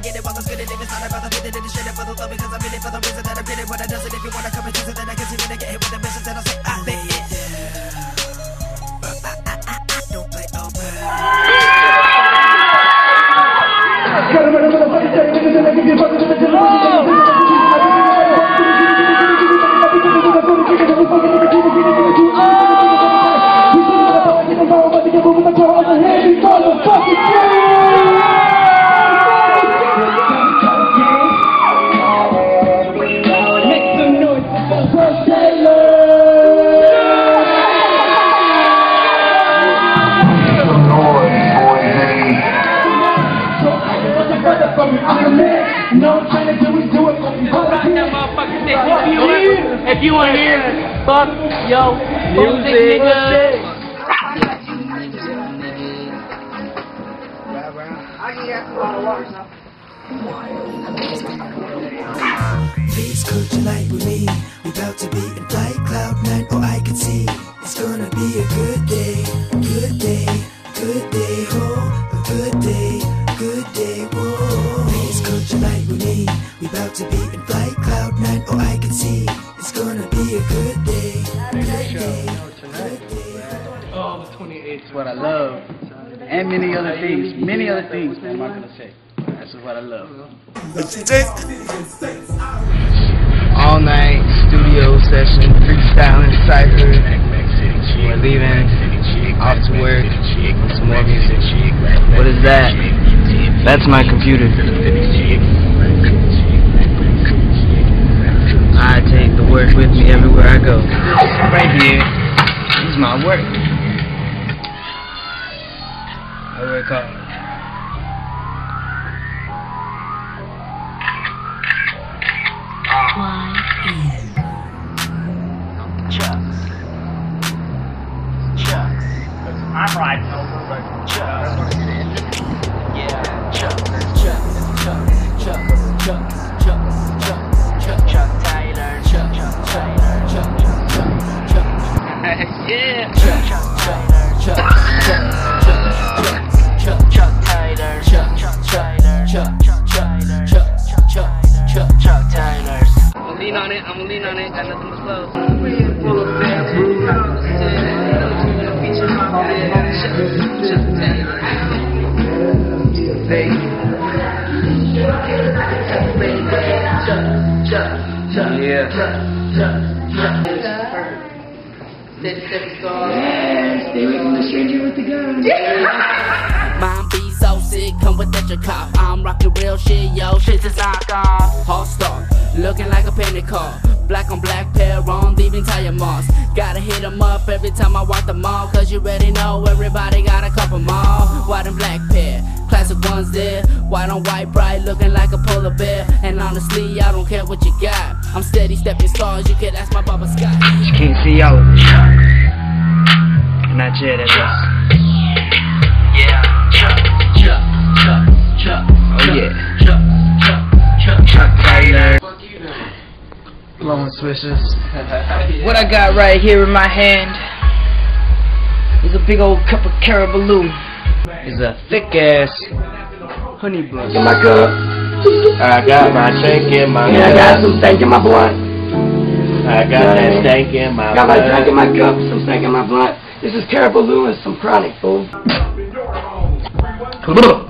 was good and if it's not about the fit it, it's shit for the love because I'm in it for the reason that I'm in it. When I does it, if you wanna come and test it, then I continue to get hit with the message that I say I lay it. I, I, I, I don't play over. If you want to hear fuck yo music, nigga. Please could you light with me? We about to be in flight, cloud nine, oh I can see That's what I love. And many other things. Many other things, I'm not going to say. That's what I love. All night studio session, freestyling, cypher. We're leaving off to work with some more music. What is that? That's my computer. I take the work with me everywhere I go. Right here. This is my work. Work hard. I'm riding over, but. Yeah, Chuck, Chuck, Chuck, Chuck, Chuck, Chuck, Chuck, yeah. Chuck, Chuck, Chuck, Chuck, Chuck, Chuck Taylors. I'm gonna lean on it, I'm gonna lean on it, got nothing to close. Full of fans, full of Chuck Taylor. Yeah. Steady, steady, star. Yeah, stay away from the stranger with the gun. Yeah. sick, come with that your cop. I'm rocking real shit, yo, shit's a knock uh, off. Hot star, looking like a penny car. Black on black pair on, leaving tire marks. Gotta hit 'em up every time I walk the mall, cause you already know everybody got a couple more. White and black pair, classic ones there. White on white, bright, looking like a polar bear. And honestly, I don't care what you got. I'm steady stepping stars, you could ask my Baba Scott. You can't see all of it. Not Oh, yeah. Chuck, Chuck, Chuck, Chuck Taylor. Blowing swishers. What I got right here in my hand is a big old cup of caribou. It's a thick ass honey bun. in my cup. I got my drink in my And I got some stank in my blunt. I got that stank in my Got my blood. drink in my cup, some stank in my blunt. This is Caribou and some chronic, fool.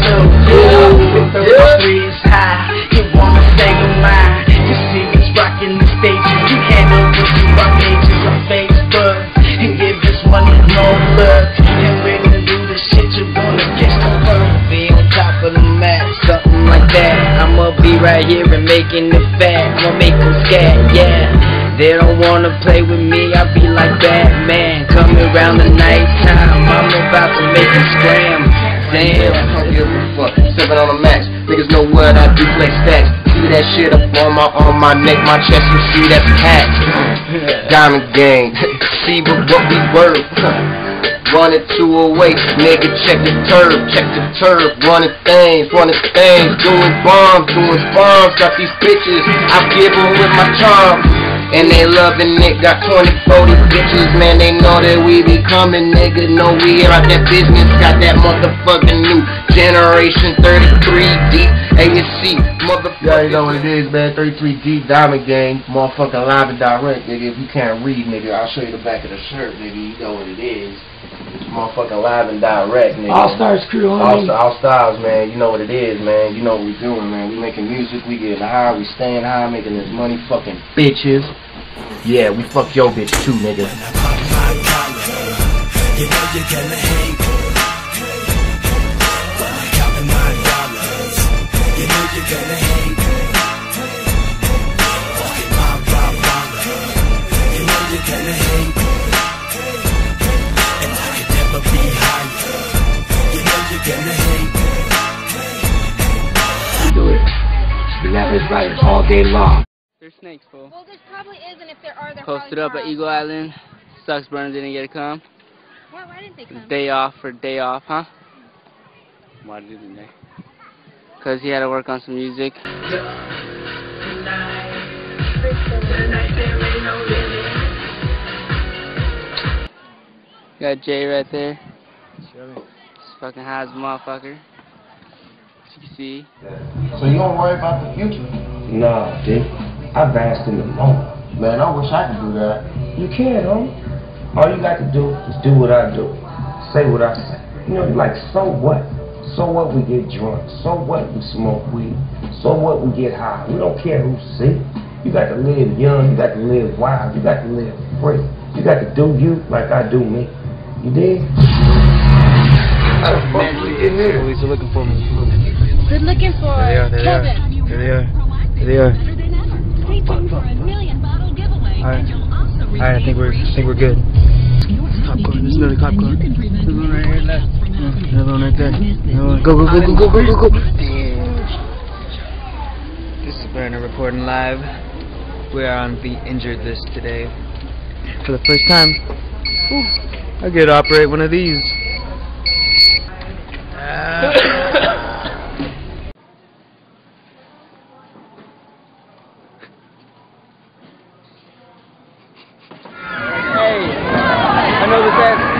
is so good. With the streets high, you wanna say goodbye. You see us rocking the stage, you handle what you rock pages on Facebook. And give this money no love. And when you do the shit, you're gonna catch the fun. Be on top of the map, something like that. I'ma be right here and making it fat. I'ma make them scat, yeah. They don't wanna play with me, I be like Batman. Coming around the nighttime, I'm about to make them scram. Damn. 7 on max. Niggas know what I do, flex stacks. See that shit up on my arm, my neck, my chest, you see that's cat. Diamond gang, see what we worth. Run it to away, nigga, check the turf, check the turf, running things, running things, doing bombs, doing bombs, got these bitches, I give them with my charm. And they loving it, got 20, 40 bitches, man, they know that we be coming, nigga, know we out that business, got that motherfucking new generation 33 deep, ASC, motherfucker. Yeah, you know what it is, man, 33 deep diamond gang, motherfucking live and direct, nigga, if you can't read, nigga, I'll show you the back of the shirt, nigga, you know what it is. It's motherfucking live and direct, nigga. All Stars crew on All, me. all styles, man. You know what it is, man. You know what we doing, man. We making music, we getting high, we staying high, making this money, fucking bitches. Yeah, we fuck your bitch too, nigga. You know you're gonna hate When I count my dollars You know you're gonna hate day long. There's snakes, fool. Well, there probably is, and if there are, they're Posted probably up at Eagle. Island. Sucks Burner didn't get to come. Why, why didn't they come? Day off for day off, huh? Why didn't they? Cause he had to work on some music. Got Jay right there. He's fucking high as a motherfucker. As you can see. So you don't worry about the future? Nah, Dick. I basked in the moment. Man, I wish I could do that. You can, homie. All you got to do is do what I do. Say what I say. You know, like, so what? So what we get drunk? So what we smoke weed? So what we get high? We don't care who see. You got to live young. You got to live wild. You got to live free. You got to do you like I do me. You did? How the fuck we get here? Police are looking for me. Good looking for There they are. There they are. There they are. There they are. Alright. Alright, I think we're I think we're good. Cop car. There's another cop car. There's one right here left. Yeah, another one right there. Another one. Go go go go go go go go. Damn. This is Burner reporting live. We are on the injured list today. For the first time. Ooh, I get to operate one of these. Hey, ah I know this has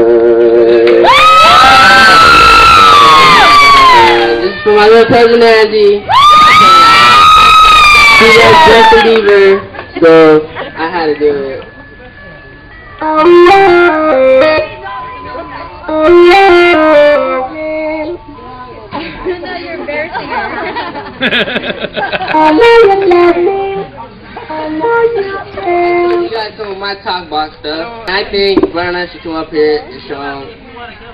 for my little cousin Angie. She was Justin Bieber, so I had to do it. no, you're embarrassing You got some of my talk box stuff. I think Burner should come up here and show them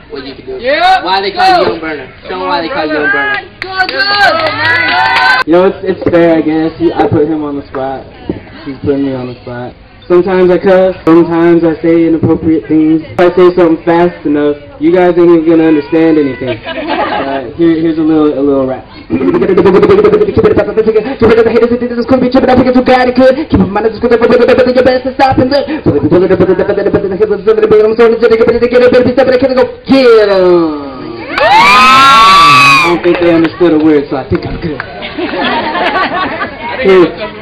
what you can do. Yeah, Why they call you Young Burner. Show them why they call you Young Burner. You know, it's, it's fair, I guess. He, I put him on the spot. He's putting me on the spot. Sometimes I cuss. Sometimes I say inappropriate things. If I say something fast enough, you guys ain't even gonna understand anything. Uh, here, here's a little, a little rap. I don't think they understood a word, so I think I'm good.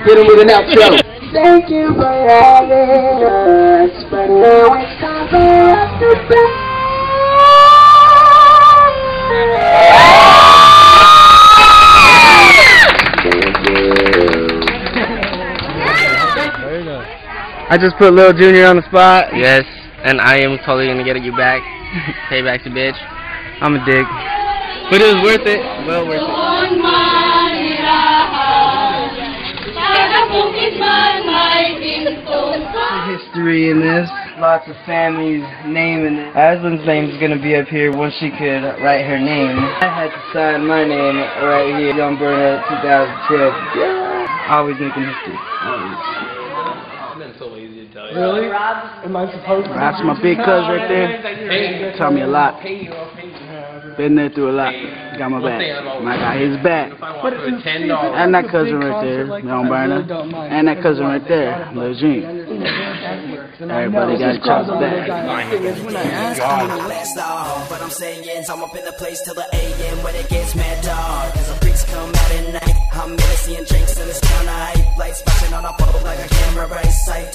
Hit him with an outro. Thank you for having us, but now it's time for us to I just put Lil Junior on the spot. Yes, and I am totally gonna get you back. Payback's a bitch. I'm a dick. But it was worth it. Well worth it. history in this. Lots of families naming it. Aslan's name's gonna be up here once she could write her name. I had to sign my name right here. Young Burner 2012. Yeah. Always making history. Always. Really? Am I supposed to? That's my big cousin right there. tell me a lot. Been there through a lot. Got my back. My guy got his back. And that cousin right there, Leon Burner. And that cousin right there, Lil Jean. Everybody got each other's back. God bless all, but I'm saying I'm up in the place till the AM when it gets mad dark. Cause the freaks come out at night. I'm seeing drinks in the sky I lights flashing on a pole like a camera bright sight.